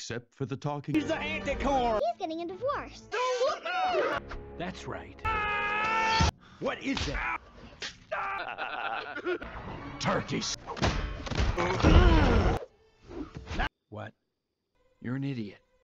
Except for the talking. He's the anticorn! He's getting a divorce. That's right. What is that? Turkeys! What? You're an idiot.